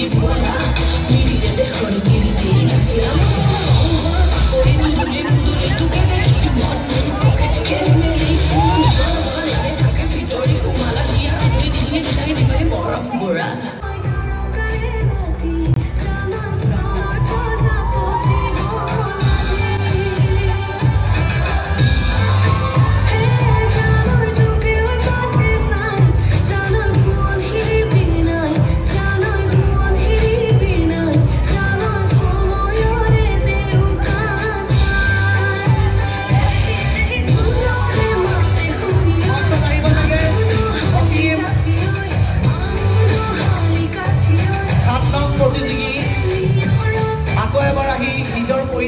beautiful.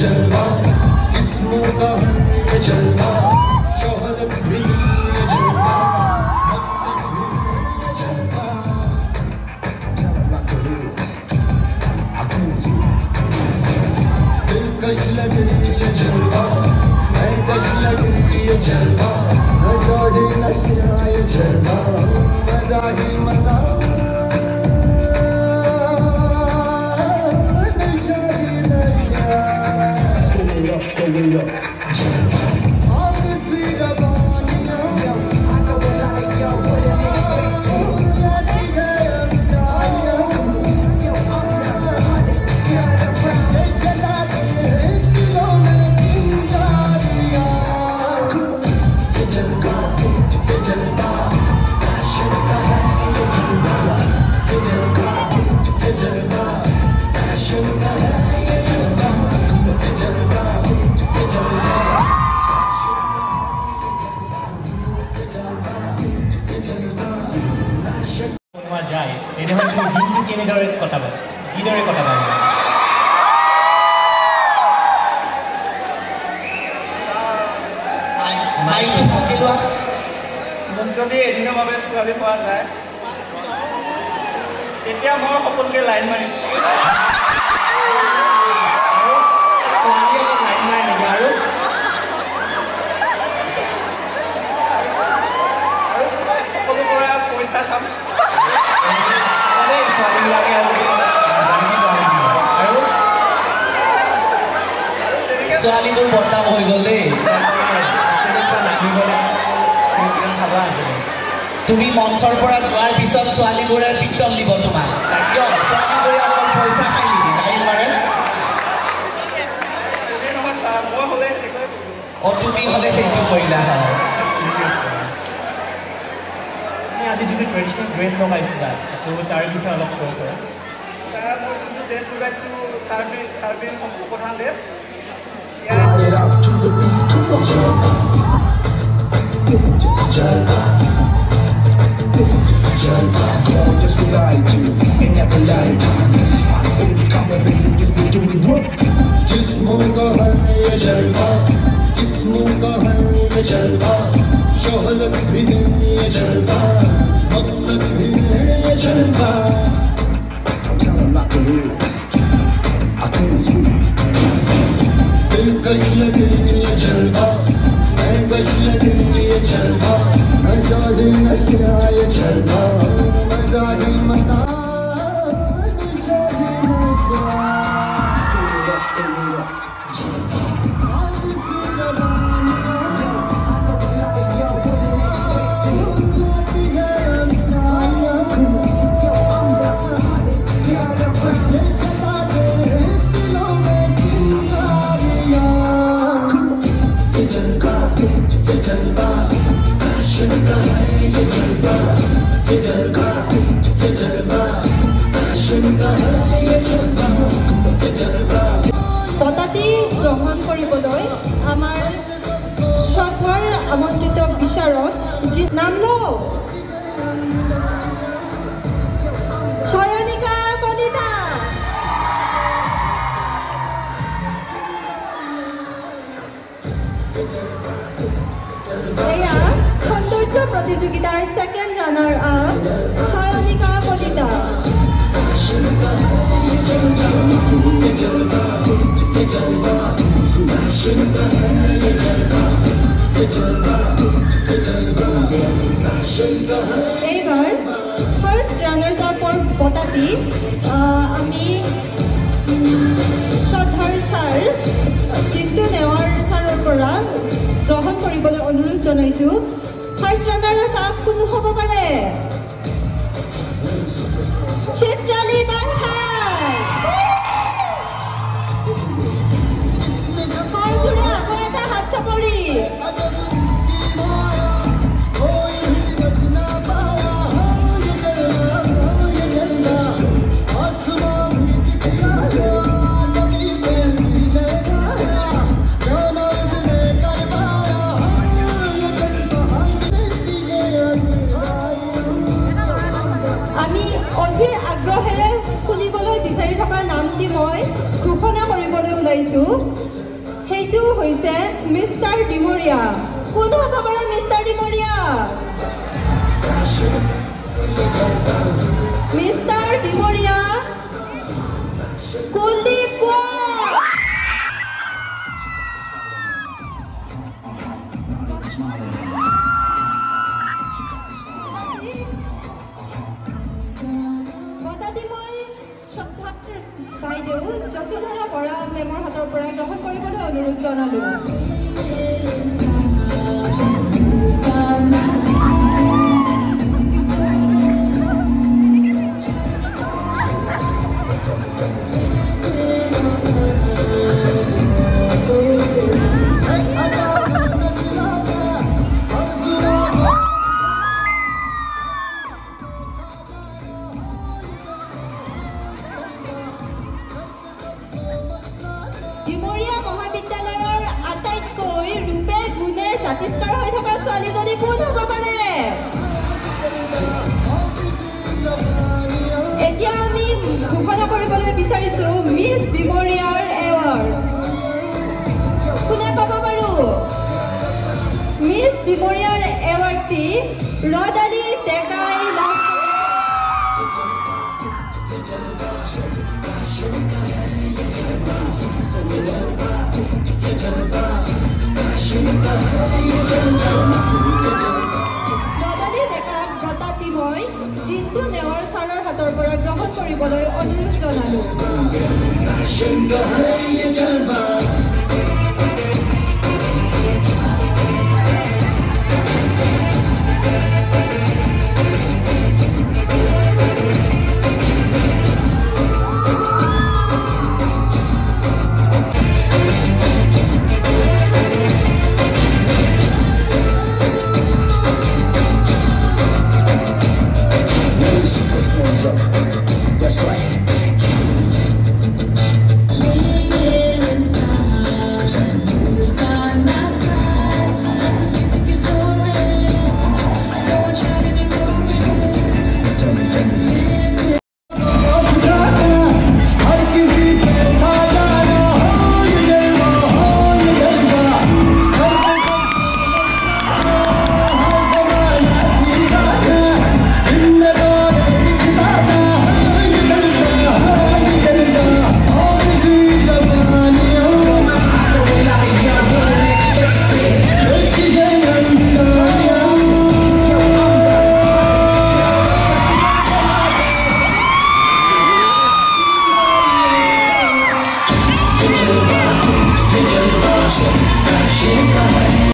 什么 কেনেদৰে কটাব মোক যদি এদিনৰ বাবে ছোৱালী পোৱা যায় তেতিয়া মই সকলোকে লাইন মাৰিম। তুমি মঞ্চৰ পৰা যোৱাৰ পিছত ছোৱালীবোৰে পিত্তল দিব তোমাক। কিয় ছোৱালীবোৰে অকল পইচা খাই নেকি তুমি হ'লে সেইটো কৰিলা হয়। আজি যোনটো ট্ৰেডিশ্যনেল ড্ৰেছ লগাইছিলা ত' তাৰ বিষয়ে অলপ কৈ কৰা ড্ৰেছ লগাইছোঁ প্ৰধান ড্ৰেছ বঁটাটি গ্ৰহণ কৰিবলৈ আমাৰ শ্ৰদ্ধাৰ আমন্ত্ৰিত বিচাৰক যি নাম লওঁ। কলিতা এয়া সৌন্দৰ্য প্ৰতিযোগিতাৰ second runner up Chayanika Kalita এইবাৰ ফাৰ্ষ্ট আপৰ বঁটাটি আহ, আমি শ্ৰদ্ধাৰ ছাৰ জিন্তু নেৱাৰ ছাৰৰ পৰা গ্ৰহণ কৰিবলৈ অনুৰোধ জনাইছোঁ। ফাৰ্ষ্ট ৰানাৰ্ছ আপ কোন হ'ব পাৰে? এটা হাত ওলাইছো সেইটো হৈছে মিষ্টাৰ ডিমৰীয়া। কোন হ'ব পাৰে মিষ্টাৰ ডিমৰীয়া? মিষ্টাৰ ডিমৰীয়া কুলদীপ বঁটাটি বাইদেউ যশোধৰা বৰা মেমৰ হাতৰ পৰা গ্ৰহণ কৰিবলৈ অনুৰোধ জনালোঁ। ডিমৰীয়াৰ এৱাৰ্ডটি ৰদালি ডেকাই লাভ ৰদালি ডেকাক বঁটাটি মই জিন্তু নেৱাৰ ছাৰৰ হাতৰ পৰা গ্ৰহণ কৰিবলৈ অনুৰোধ জনালোঁ।